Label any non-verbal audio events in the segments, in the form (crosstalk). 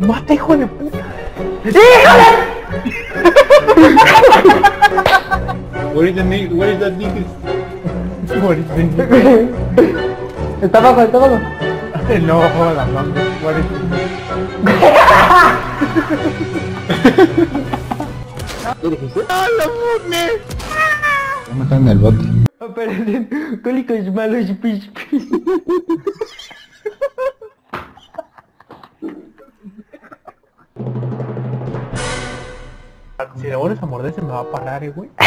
¡Mata, hijo de puta! Where is the nigga? Where is that nigga? What is the- (laughs) Está abajo, está abajo. (laughs) No jodas, man. What is Me matan (laughs) el bote. Aparecen cólicos malos pish pish. Si le vuelves a morder se me va a parar, eh, güey. (laughs)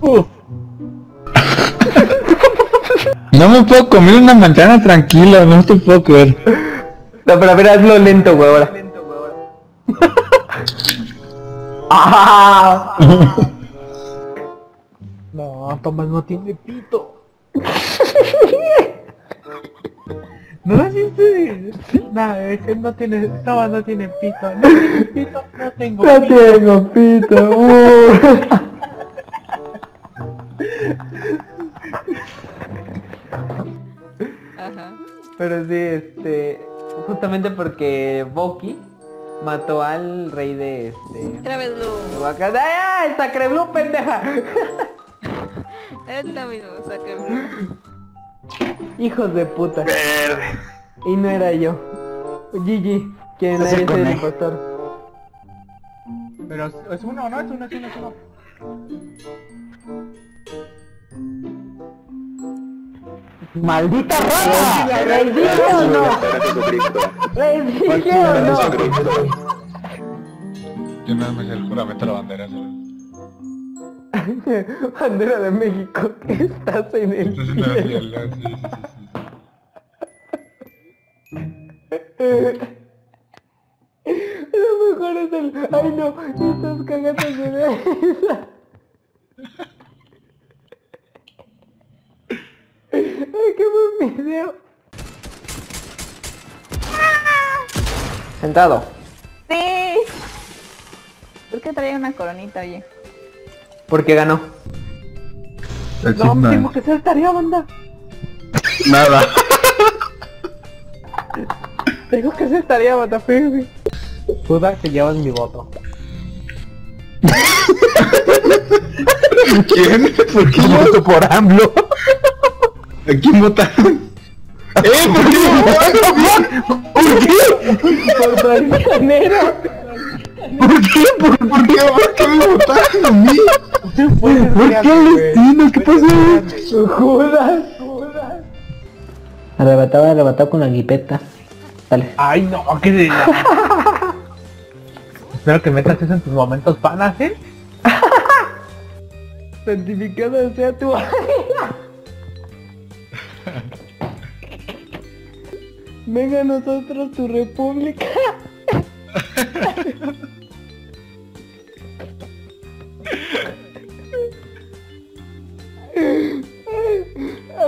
Uf. (laughs) No me puedo comer una manzana tranquila, no te puedo creer. No, pero a ver, hazlo lento, güey, ahora. ¡Ah! (laughs) No, Tomás no tiene pito. (laughs) Nada, ese no tiene, Tomás no tiene pito. No tiene pito, no tengo No pito. tengo pito. uh. Ajá. Pero sí, este... Justamente porque Boki mató al rey de este... Otra vez lo... Wakanda. ¡Ay, Sacre Blue, pendeja! Es lo mismo, saca Hijos de puta. Y no era yo. Ese nadie es el impostor. Pero es- uno, ¿no? Es uno, es uno, es uno. ¡Maldita rata! ¿Les dije o no? ¿Les dije o no? Yo nada más el juramento a la bandera, ¿sabes? Bandera de México, que estás en el Estás en la cielo. Lo mejor es el... Ay no, estás cagando de risa. Ay, qué buen video. Sentado. ¡Sí! ¿Por qué traía una coronita, oye? Porque ganó. El No, tengo que hacer tarea, banda. Nada. Tengo que hacer tarea, güey. Puda, te llevas mi voto. (laughs) ¿Quién? ¿Por qué voto por AMLO? ¿A quién votaron? ¡Eh! ¿Por qué me votaron? ¿Por qué? Por traicionero. ¿Por qué? ¿Por, por qué? ¿Por qué me votaron a mí? ¿Por qué el destino? ¿Qué pasó? Judas. Judas. Arrebatado, arrebatado con la guipeta. Dale. Ay, no, que de... (laughs) Espero que metas eso en tus momentos panas, ¿eh? (laughs) Santificada sea tu (laughs) Venga a nosotros tu república.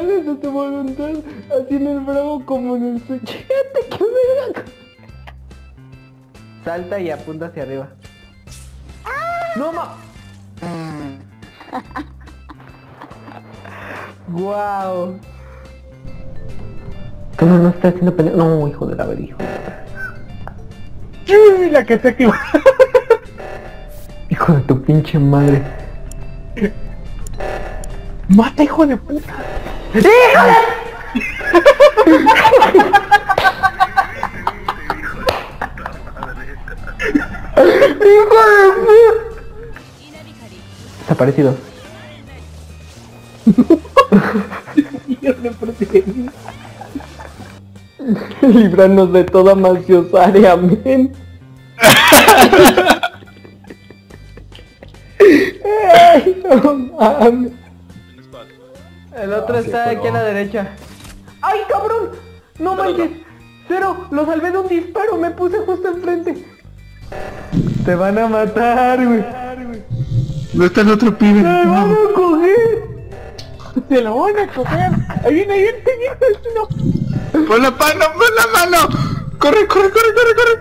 Hágase tu voluntad, así en el bravo como en el. Fíjate que verga. Salta y apunta hacia arriba. ¡No ma! ¡Guau! No, no está haciendo pendejo. No, hijo de la ver, hijo. Uy, la que se equivocó. (laughs) Hijo de tu pinche madre. Mata, hijo de puta. Desaparecido. Libranos de toda maciosaria, amén. (laughs) Ay, no mames. El otro está aquí a la derecha. ¡Ay, cabrón! ¡No manches! ¡Cero! ¡Lo salvé de un disparo! ¡Me puse justo enfrente! Te van a matar, güey. ¿Dónde está el otro pibe? ¡Te van No. a coger! Se lo van a coger. Ahí viene, ahí viene, ahí viene. No. ¡Pon la mano! ¡Pon la mano! ¡Corre, corre, corre, corre, corre!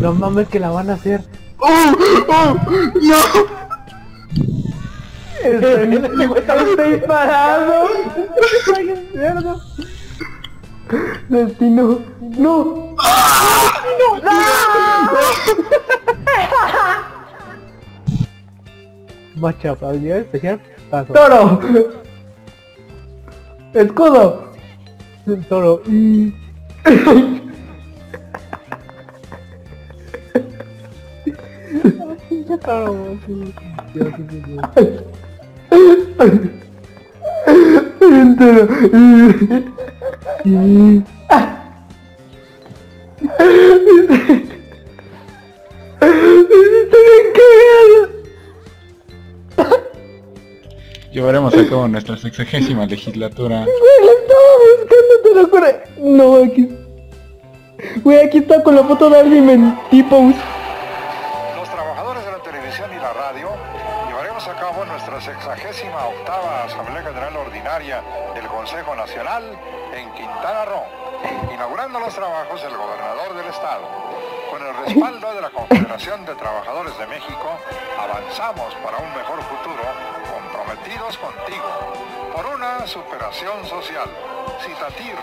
No mames que la van a hacer. ¡Oh! ¡Oh! ¡No! Está, está disparado. El cerdo. Destino. No. Macho, habilidad especial. Paso. Toro. Escudo. Toro. Y... Dios. Entero. Llevaremos a cabo nuestra sexagésima legislatura. Güey, estaba buscando, te lo. No, aquí. Güey, aquí está con la foto de alguien T-Pose. Sexagésima octava Asamblea General Ordinaria del Consejo Nacional en Quintana Roo, inaugurando los trabajos el gobernador del estado. Con el respaldo de la Confederación de Trabajadores de México, avanzamos para un mejor futuro, comprometidos contigo, por una superación social. Citatir,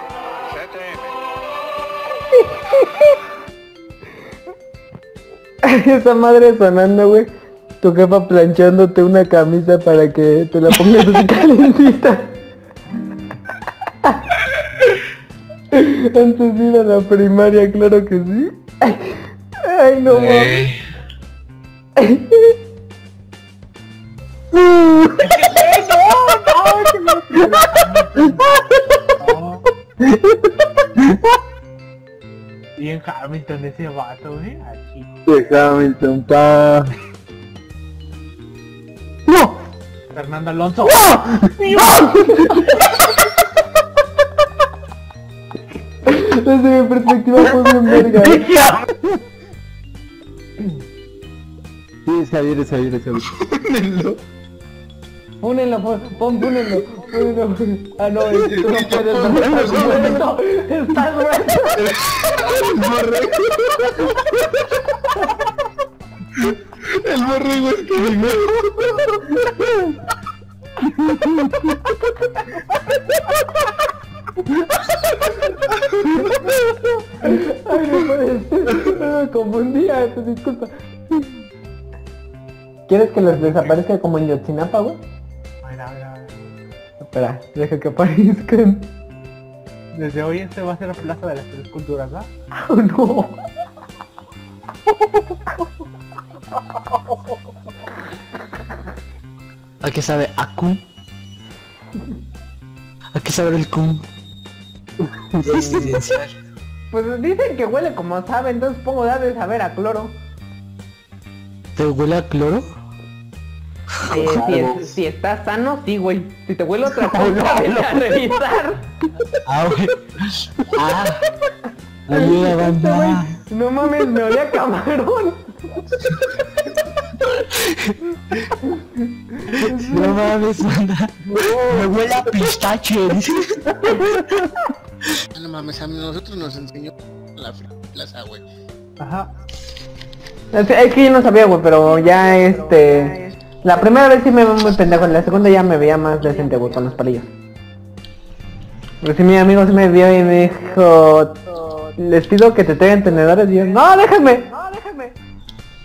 CTM. (laughs) Esa madre sonando, güey. Tu jefa planchándote una camisa para que te la pongas así (laughs) calentita. Antes de ir a la primaria, claro que sí. Ay, no mames. Bien Hamilton ese vato, eh. Aquí. De Hamilton, pa. Fernando Alonso. Desde mi perspectiva fue bien verga. Sí, es Javier, es Javier, es Javier. Pónenlo, pon, pon, pónenlo, pónenlo. Ah, no, es que no puedes, no estás muerto. Estás muerto. El borrego es que me Ay, no puede ser. Me confundía, te disculpa. ¿Quieres que les desaparezca como en Yotzinapa, güey? Mira, mira, mira. Espera, deja que aparezcan. Desde hoy este va a ser la plaza de las tres culturas, ¿va? (laughs) Oh, no. ¿A qué sabe a Kun? ¿A qué sabe el Kun? Pues dicen que huele como sabe, entonces pongo de de saber a cloro. ¿Te huele a cloro? Eh, (laughs) si, es- si estás sano, sí, güey. Si te huele otra (laughs) cosa, vete a revisar. Ah, güey. Ah. Ayuda, Este banda. No mames, me olía camarón. No mames, banda. Me huele a pistache. No mames, a nosotros nos enseñó la plaza, güey. Ajá. Es, es que yo no sabía, güey, pero ya este... La primera vez sí me veo muy pendejo, en la segunda ya me veía más decente, güey, con los palillos. Pero sí, mi amigo sí me vio y me dijo... Les pido que te traigan tenedores y yo... ¡No, déjame! ¡No, déjame!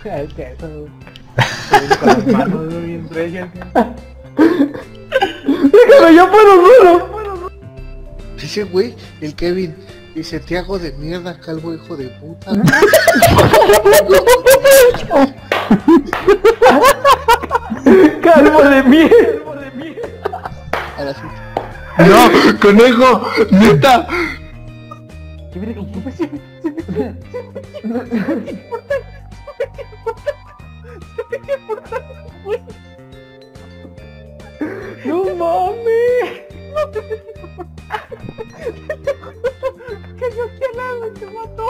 Es que eso... Con las manos ¿no? bien regias. ¡Déjame, yo puedo solo! Ese güey, el Kevin, dice, te hago de mierda, calvo hijo de puta. ¡Calvo de miel! Ahora sí. No, conejo, neta. ¿Qué mira que yo se me- ¡No mames! ¡Cayó aquí al lado y se mató!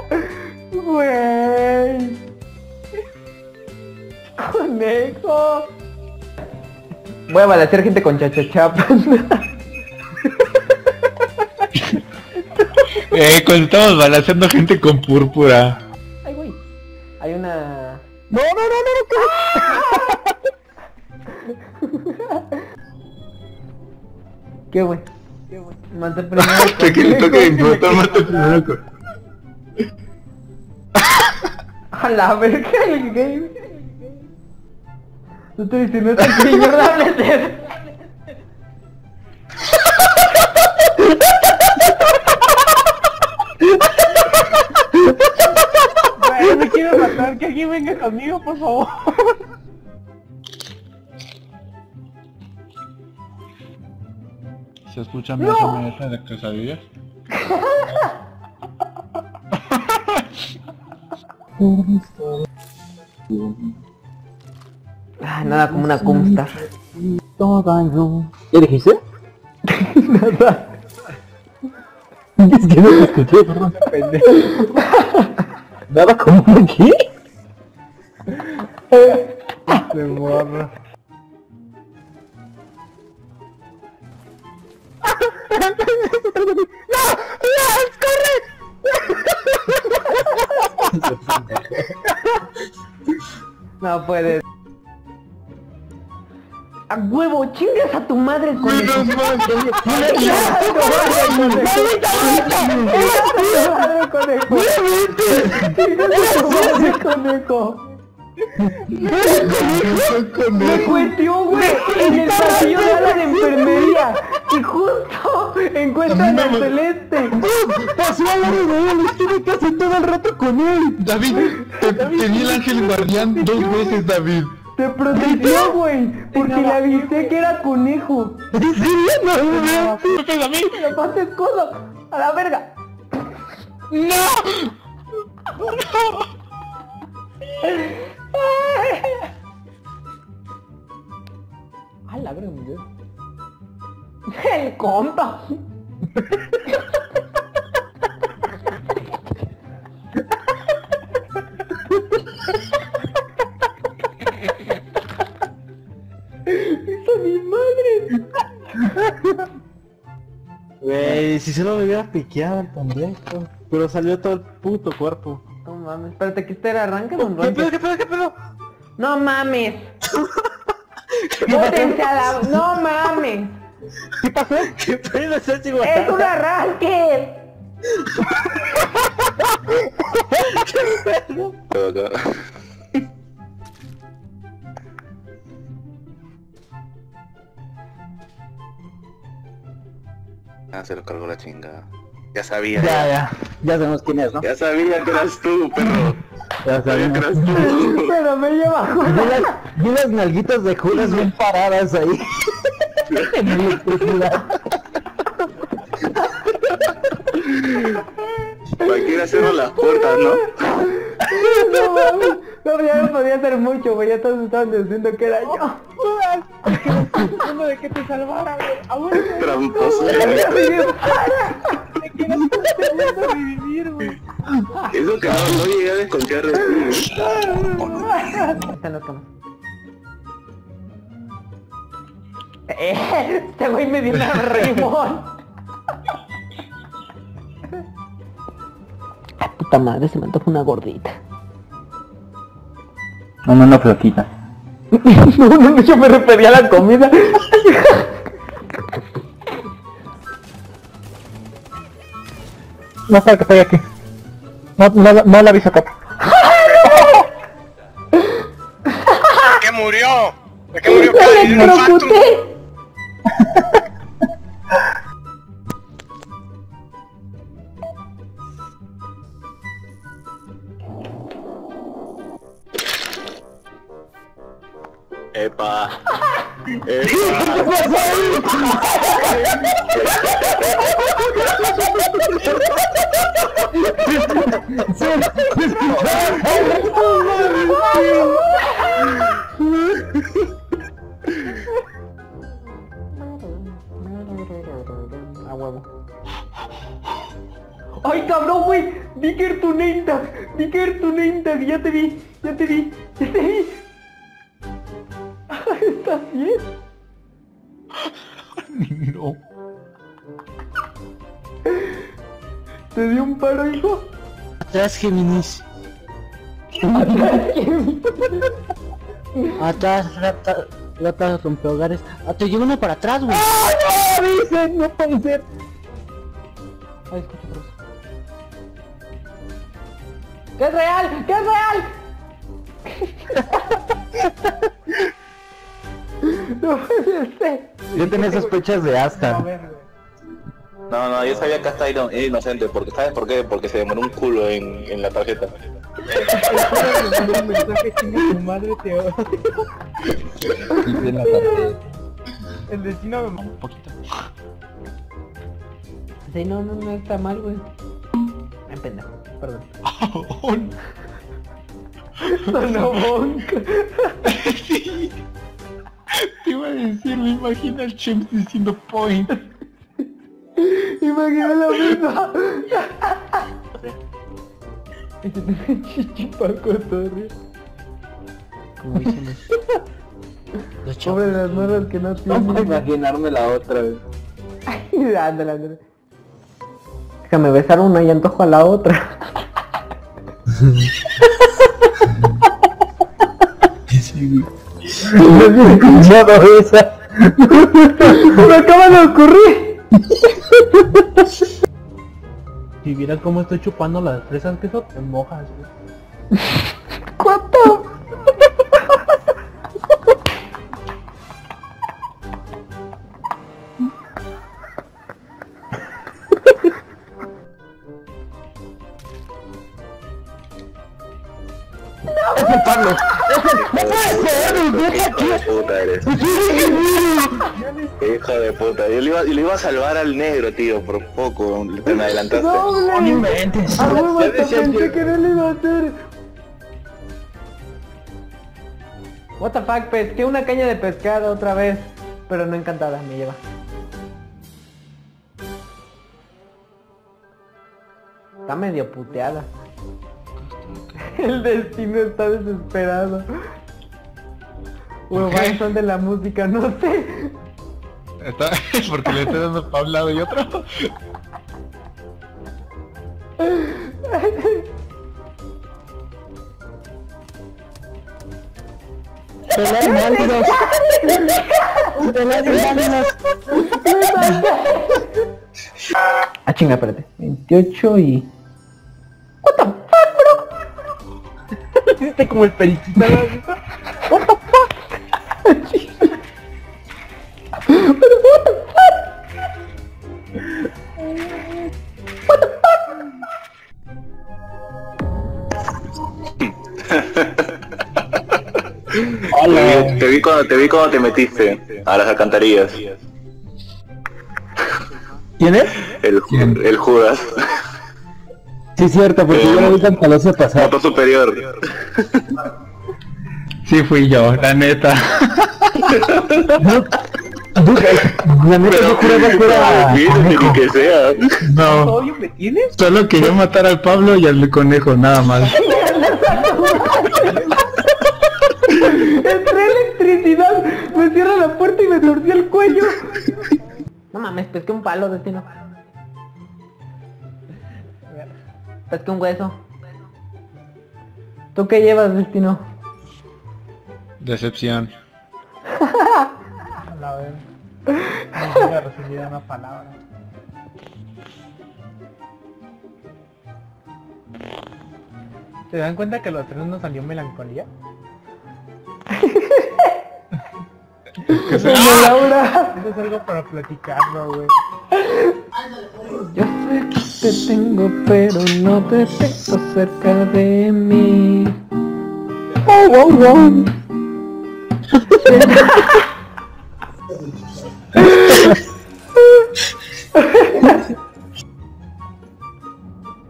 ¡Güey! ¡Conejo! Voy a balasear gente con chachachapa. Eh, cuando estamos balanceando gente con púrpura. No! ¿Qué, güey? Mate primero. (laughs) Hasta que le toque mi botón, mate primero. (laughs) A la verga el game. No estoy diciendo esto que ignorable es. Güey, me quiero matar, que alguien venga conmigo, por favor. ¿Se escucha mi SMS de quesadillas? Ah, nada como una Kumstar. ¿Qué dijiste? Nada. Es que no te escuché, perdón. (laughs) Nada como aquí. De morro. No puedes. A huevo, chingas a tu madre con el conejo. Me cuestió, güey, en el pasillo de la de enfermería. Y justo encuentran a Celeste. Pasó a la de estuve casi todo el rato con él. David, te- tenía el ángel guardián dos veces, David. Te protegió, güey, porque le avisé que era conejo. ¿En serio? No, no, no. Pero pasa escudo. A la verga. ¡No! (laughs) A (laughs) la verga, mi Dios. El compa. ¡Esa mi madre! Güey, si solo me hubiera piqueado el pendejo. Pero salió todo el puto cuerpo. No mames, espérate que este era arranca un ¿Qué pedo, qué pedo, qué pedo? No mames. (laughs) Bótense a la... No mames. ¿Qué pasó? ¿Qué pedo es ese Es un arranque. Ah, se lo cargó la chingada. Ya sabía, Ya, ya, ya. Sabemos quién es, ¿no? ya sabía que eras tú, perro. Ya Sabía que eras tú. (laughs) Pero me lleva Vi las, vi las nalguitas de Judas bien paradas ahí. (laughs) en electricidad. Cualquiera cerró las puertas, ¿no? (laughs) No. No, ya no podía hacer mucho, güey. Ya todos estaban diciendo que era yo. Uno (laughs) de que te salvara, güey. Abuelo, Tramposo. te revivir, güey. Eso que no, llegué a desconfiar de ti. ¿eh? Está en la cama. Eh, este güey me dio una (laughs) rimón. Puta madre, se me antoja una gordita. No, no, no, flaquita. No, no, no, yo me refería a la comida. No sabe que estoy aquí. No, no, no la aviso acá. qué murió? ¿De qué murió? ¡Me electrocuté! ¡Ay, cabrón, güey! Vi que era tu name tag. Vi que era tu name tag. Ya te vi. Ya te vi. Ya te vi. (laughs) ¿Estás bien? No. ¿Te dio un paro, hijo? Atrás, Géminis. Atrás, (laughs) rata, rata rompehogares. Ah, te llevo uno para atrás, güey. ¡No! ¡Dicen! ¡No puede ser! Ay, escucho cruz. ¡Que es real! ¡Que es real! no puede ser. Yo tenía sospechas de Asta. No, no, yo sabía que hasta era inocente, porque ¿sabes por qué? Porque se demoró un culo en, en la tarjeta. Me. El destino me manda un poquito. Sí, no, no, no está mal, güey. Ay, pendejo, perdón. Sonó bonk. Sí. Te iba a decir, me imagino al Chimps diciendo point. Mismo. Ese tiene chichipaco torre. Como dicen los Pobre las morras que no No puedo tienen. imaginarme la otra vez. (laughs) ándale, ándale. Déjame besar una y antojo a la otra. Nada esa. Me acaba de ocurrir. Si vieras cómo estoy chupando las fresas, que eso te mojas, güey. ¿Cuánto? Puta. Yo le iba, yo le iba a salvar al negro, tío, por poco. Te me adelantaste. ¡Doble! inventes. A huevo, Ya hasta decía pensé que no lo iba a hacer. What the fuck, pesqué una caña de pescado otra vez, pero no encantada, me lleva. Está medio puteada. (laughs) El destino está desesperado. Huevón son de la música, no sé. Está, (laughs) porque le estoy dando para un lado y otro. Ah, chinga, espérate. 28 y... Hiciste como el periquito, cuando te vi cuando te metiste a las alcantarillas. ¿Quién es? El, ¿Quién? el Judas. Sí, cierto, porque yo lo vi tan taloso pasar. Moto superior. Sí fui yo, la neta. La neta yo juraba que era... Miren, ni que sea. No, ¿Odio me tienes? solo quería matar al Pablo y al conejo, nada más. (laughs) electricidad, me cierra la puerta y me torció el cuello. No mames, pesqué un palo, destino. Pesqué un hueso. ¿Tú qué llevas, destino? Decepción. A (laughs) la vez. No voy a recibir una palabra. ¿Se dan cuenta que los tres nos salió melancolía? (laughs) Como Laura. Eso es algo para platicarlo, güey. Yo sé que te tengo, pero no te tengo cerca de mí. Oh, oh, oh.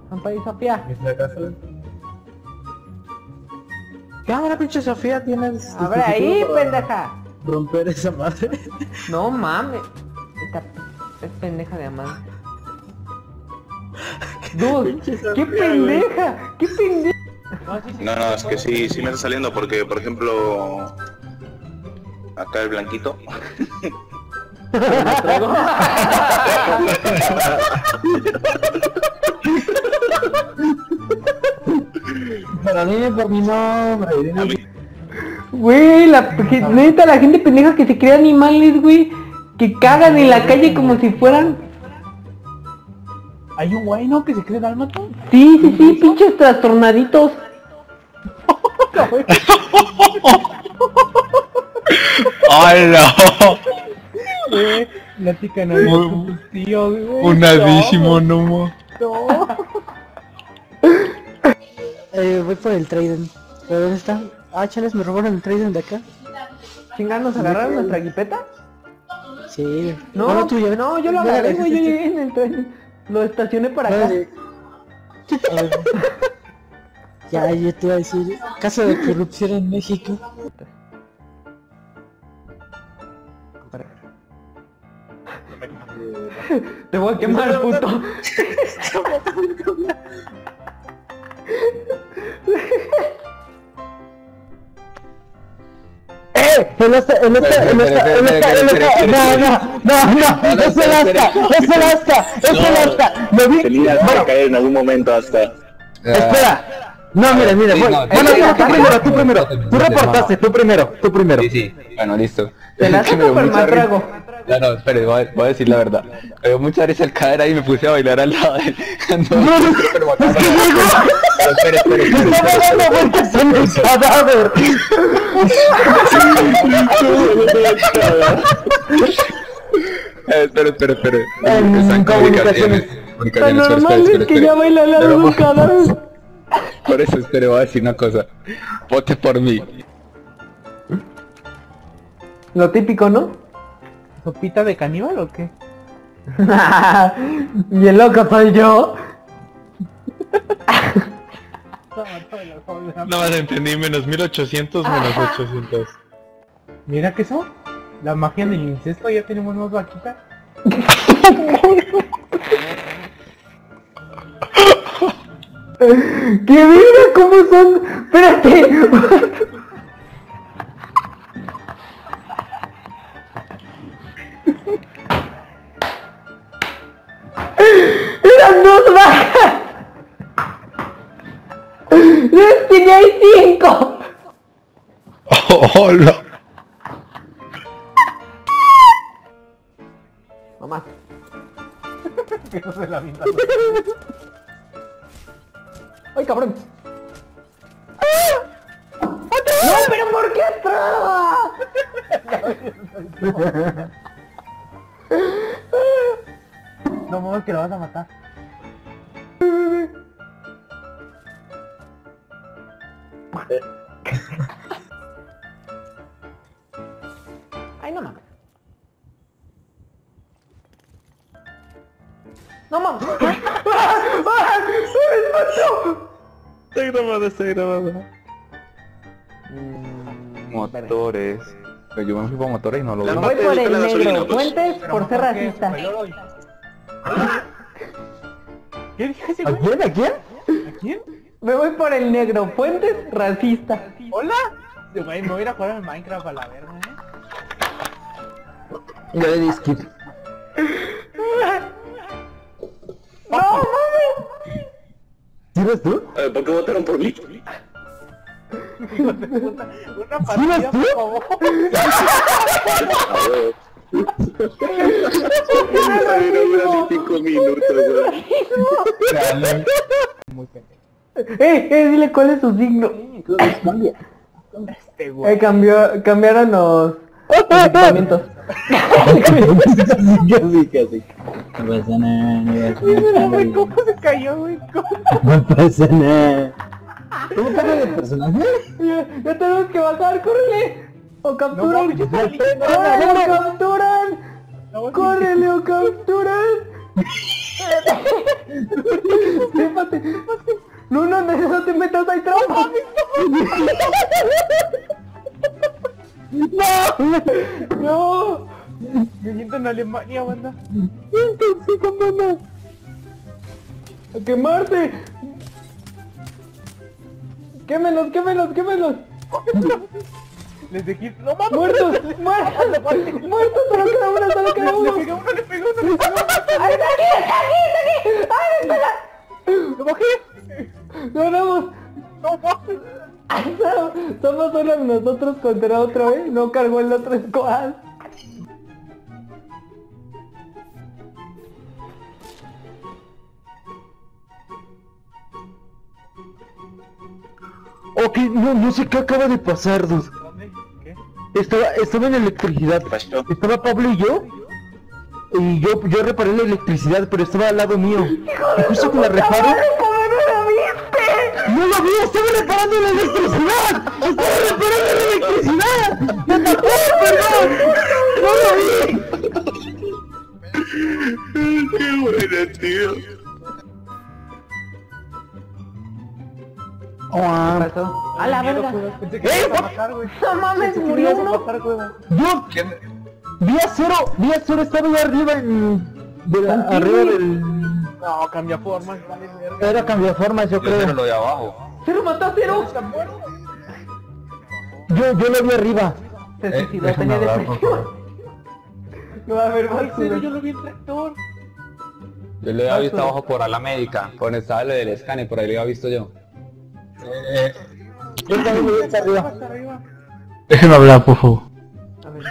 Zampa y Sofía. ¿Es ¿Qué ahora, pinche Sofía? ¿Tienes Abre ahí, pendeja. romper esa madre? No mames. Esta es pendeja de amante. (laughs) Dude, qué pendeja, qué pendeja. No, no, es que sí, sí me está saliendo porque, por ejemplo, acá el blanquito. (laughs) (laughs) Pero dime por mi nombre, dime Güey, la neta, la gente pendeja que se crea animales, güey, que cagan en la calle como si fueran. Hay un güey, ¿no? Que se cree dálmata. Sí, sí, sí, pinches trastornaditos. ¡Hala! La chica no es tío, güey. Unadísimo, no mo. No. Eh, voy por el Trident. ¿Pero dónde está? Ah, chales, me robaron el Trident de acá. Chingar, ¿nos agarraron nuestra guipeta? Sí. No, Bueno, tú ya- no, yo lo agarré, güey, yo llegué en el tren. Lo estacioné para acá. Vale. Ya, yo te iba a decir, caso de corrupción en México. Te voy a quemar, puto. (laughs) (laughs) ¡Eh! ¡El asta, el asta, el asta, el asta, el asta! ¡No, no, no, no! ¡Es el asta! ¡Es el asta! ¡Es el asta! ¡Lo vi! Celina va a caer en algún momento hasta. ¡Espera! No, mira, mira, no, Bueno, no, tú primero, tú primero. Tú reportaste, tú primero, tú primero. Sí, sí. Bueno, listo. ¿Te la Es (laughs) que por risa. trago? No, no, espere, voy a, voy a decir la verdad. Me dio mucha risa el caer ahí y me puse a bailar al lado de él. (laughs) No, pero bacano. Pero espere, espere, espere, ¡Estaba espere. dando vueltas en el cadáver! Eh, Espera, espera, espera. En Están comunicaciones. Lo espera, normal espera, es que espera, ya baila al lado de Pero- un cadáver. Por eso, espere, voy a decir una cosa. Vote por mí. Lo típico, ¿no? ¿Sopita de caníbal o qué? (laughs) y el loco soy yo. No más entendí, menos 1800, menos 800. Mira que eso. La magia del incesto, ya tenemos más vaquitas. (laughs) ¡Que mira cómo son! ¡Espérate! (laughs) ¡Hola! Está grabado, está grabado. Motores. Pero yo me fui por motores y no lo vi. Voy por el negro. pues. Fuentes por ser racista. ¿Qué dije ese ¿A quién? ¿A quién? ¿A quién? Me voy por el negro. Fuentes racista. ¿Hola? Güey, me voy a ir a jugar al Minecraft a la verga, eh. Yo le di skip. (laughs) ¡No mames! ¿Sí eres tú? Eh, ¿Por qué votaron por mí? Una ¿Sí partida, por favor. Cinco minutos. ¡Eh, eh! Dile cuál es su signo. Este güey. Eh, cambió, cambiaron los, los equipamientos. Casi, casi. No pasa nada, no pasa Mira, güey, nada. ¿cómo se cayó, güey? (laughs) ¿Cómo? No pasa nada. ¿Cómo cambia de personaje? Ya, ya tenemos que bajar, córrele. O No capturan. salí. ¡Córrele o capturan! No, ¡Córrele o capturan! No, no, no, no te metas, hay trampa. No, no. Me siento en Alemania, banda. ¡A quemarse! ¡Quémelos, quémelos, quémelos! Les dejé... ¡No mames! ¡Muertos! ¡Muertos! ¡Muertos! ¡Solo queda uno, solo queda Le uno! pegué a uno, le pegué uno, le pegué uno. ¡Ay, está aquí, está aquí, está aquí! ¡Ay, espera! ¡Lo bajé! ¡Ganamos! ¡No mames! Somos solo nosotros contra otro, ¿eh? No cargó el otro squad. Ok, no, no sé qué acaba de pasar, dude. ¿Dónde? ¿Qué? Estaba, estaba en electricidad. ¿Qué pasó? Estaba Pablo y yo. Y yo, yo reparé la electricidad, pero estaba al lado mío. Y justo que la reparo. ¡No lo vi! ¡Estaba reparando la electricidad! ¡Estaba reparando la electricidad! ¡Me atacó, perdón! ¡No lo vi! A la verga. A. No mames, murió a uno. Yo vi a cero, vi a cero, estaba ahí arriba en... De la, ¿Con quién, arriba del... No, cambia formas. Era cambiaformas, yo creo. lo de abajo. ¡Cero mató a cero! Yo, yo lo vi arriba. Se Eh, suicidó, tenía depresión. (laughs) No a serio, yo lo vi en tractor. Yo lo había visto abajo por la médica, por donde estaba lo del escane, por ahí lo había visto yo. Eh, Yo también hasta arriba. Hasta arriba. déjeme hablar, por favor. A ver.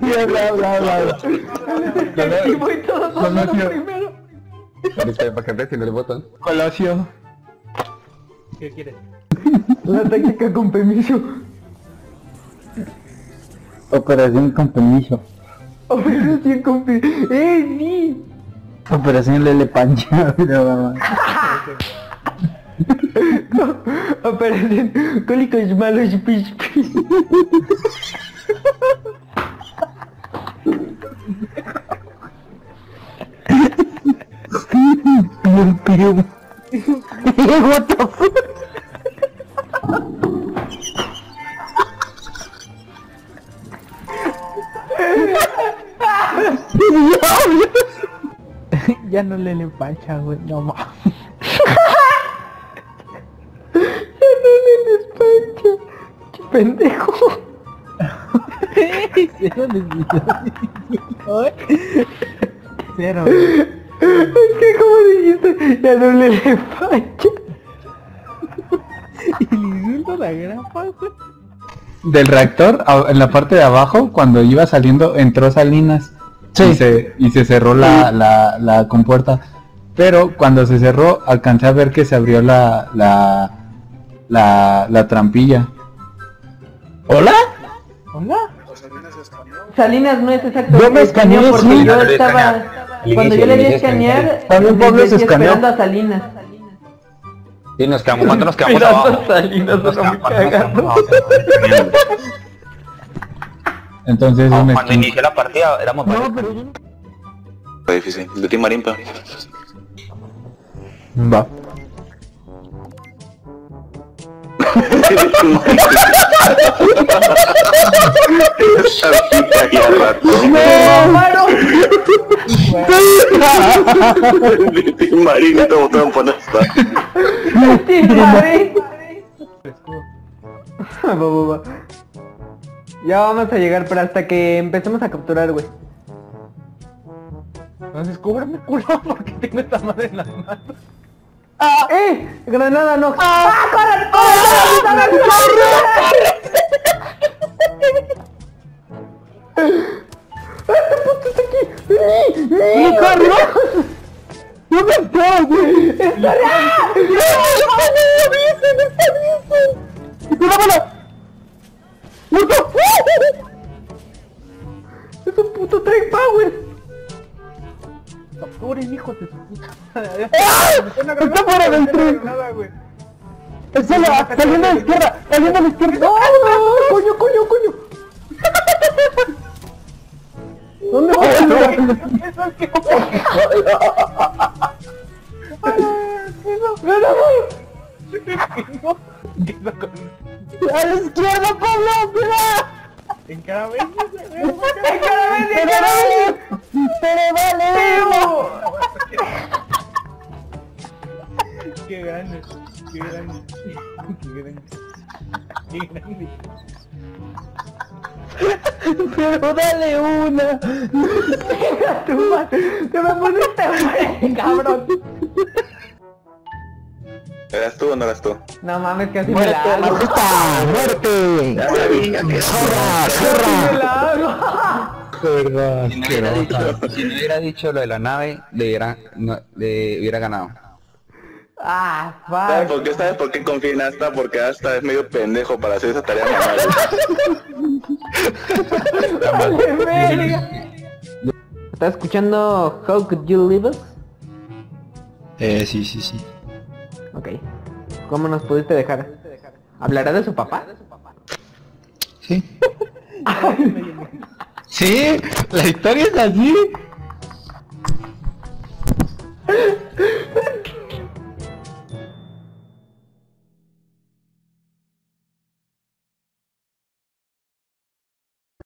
Bla, bla, bla, bla. Y voy todos Con hablando Lucio. primero. Ahorita para que presione el botón. Colosio. ¿Qué quieres? La táctica con permiso. Operación con permiso. Operación con permiso. ¡Eh, sí! Operación Lele Pancha. (laughs) mira, mamá. Operación cólicos malos pis pis. Pium, pium. (laughs) What the fuck? Ya no le le pancha, güey. No mames. No le despancha. ¡Qué pendejo! Cero necesito. Cero. Es que como dijiste, ya no le despancha. Y le insulto la grapa, güey. Del reactor, en la parte de abajo, cuando iba saliendo, entró Salinas. Y, se, y se cerró la, la, la compuerta. Pero cuando se cerró, alcancé a ver que se abrió la, la, la, la trampilla. ¿Hola? ¿Hola? Salinas no es exacto. Yo me escaneé, porque sí. yo Yo le di estaba... Cuando yo le di a escanear, También Pablo se escaneó. esperando a Salinas. Y nos quedamos, ¿cuánto nos quedamos Esperando abajo? a Salinas. Entonces No, me Cuando inicié la partida éramos varios. No, pero yo. Fue difícil. De ti, pero... Va. (laughs) (laughs) Marín, te botaron por esta. Sí, madre. Va, va, va. (laughs) Ya vamos a llegar, pero hasta que empecemos a capturar, güey. Entonces cúbrame culo porque tengo esta madre en las manos. ¡Ah! ¡Eh! ¡Granada no! ¡Ah! ¡Corre! ¡Corre! ¡Este puto está aquí! ¡No, Carlos! ¿Dónde está, güey? ¡Está allá! ¡No! ¡No avisen! ¡Está avisen! ¡Cuidado! ¡Muerto! Hijos de su puta madre. Está fuera del tren. Saliendo a la izquierda, saliendo a la izquierda. ¡No! ¡Coño, coño, coño! ¿Dónde va? Queda con- A la izquierda, Pablo, mira. En vez. ¡En vez, en vez! Pero vale. Qué grande. Qué grande. Qué grande. Qué grande. Pero dale una. Madre, ¡Te me pusiste cabrón! ¿Eras tú o no eras tú? No mames, casi me la hago. ¡Muerte! Que ¡Zorra, zorra! la hago. verdad. Si no, hubiera dicho, si no hubiera dicho lo de la nave, le hubiera, no, le hubiera ganado. Ah, ¿Sabes fuck. por qué? ¿Sabes por qué confío en Asta? Porque Asta es medio pendejo para hacer esa tarea manual. (laughs) ¿Estás escuchando How Could You Leave Us? Eh, sí, sí, sí. Ok. ¿Cómo nos pudiste dejar? ¿Hablará de su papá? Sí. (laughs) sí, la historia es así.